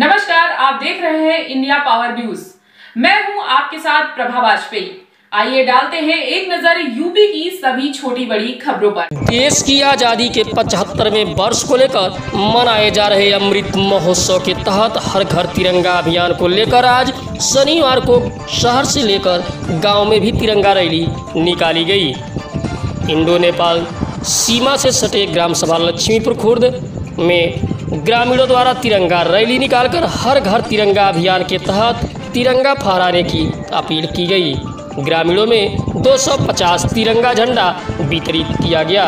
नमस्कार, आप देख रहे हैं इंडिया पावर न्यूज़। मैं हूँ आपके साथ प्रभा वाजपेयी। आइए डालते हैं एक नज़र यूपी की सभी छोटी बड़ी खबरों पर। देश की आज़ादी के पचहत्तरवें वर्ष को लेकर मनाए जा रहे अमृत महोत्सव के तहत हर घर तिरंगा अभियान को लेकर आज शनिवार को शहर से लेकर गाँव में भी तिरंगा रैली निकाली गई। इंडो नेपाल सीमा से सटे ग्राम सभा लक्ष्मीपुर खुर्द में ग्रामीणों द्वारा तिरंगा रैली निकालकर हर घर तिरंगा अभियान के तहत तिरंगा फहराने की अपील की गई। ग्रामीणों में 250 तिरंगा झंडा वितरित किया गया।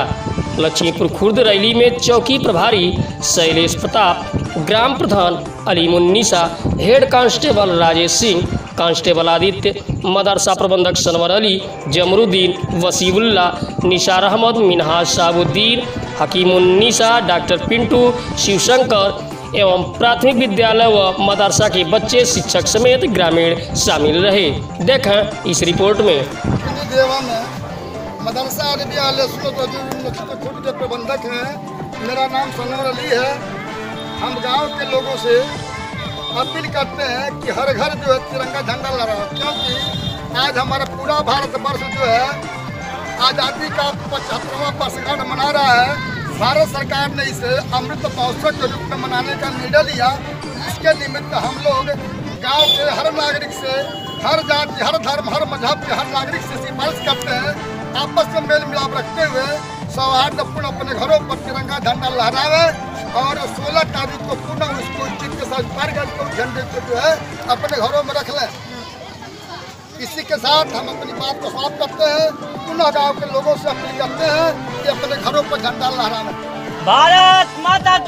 लक्ष्मीपुर खुर्द रैली में चौकी प्रभारी शैलेश प्रताप, ग्राम प्रधान Alimunnisa, head constable Rajesh Singh, constable Aditya, मदरसा प्रबंधक सनवर अली, जमरुद्दीन वसीबुल्ला निशार अहमद मिनहाज शाहबुद्दीन हकीमुन्नीसा, डॉक्टर पिंटू शिवशंकर एवं प्राथमिक विद्यालय व मदरसा के बच्चे, शिक्षक समेत ग्रामीण शामिल रहे। देखें इस रिपोर्ट में। के प्रबंधक हैं, मेरा नाम सनवर अली है। हम गाँव के लोगों से अपील करते हैं कि हर घर जो है तिरंगा झंडा लहराए क्योंकि आज हमारा पूरा भारतवर्ष जो है आज़ादी का पचहत्तरवा वर्षगांठ मना रहा है। भारत सरकार ने इसे अमृत महोत्सव के रूप में मनाने का निर्णय लिया। इसके निमित्त हम लोग गाँव के हर नागरिक से, हर जाति, हर धर्म, हर मज़हब के हर नागरिक से सिफारिश करते हैं। आपस में मेल मिलाप रखते हुए सौहार्दपूर्ण अपने घरों पर तिरंगा झंडा लहरावे और 16 तारीख को पुनः उसको चिन्ह के झंडे को जो है, अपने घरों में रख लें। इसी के साथ हम अपनी बात को समाप्त करते हैं। पुनः गाँव के लोगों से अपील करते हैं कि अपने घरों पर झंडा लहराना। भारत माता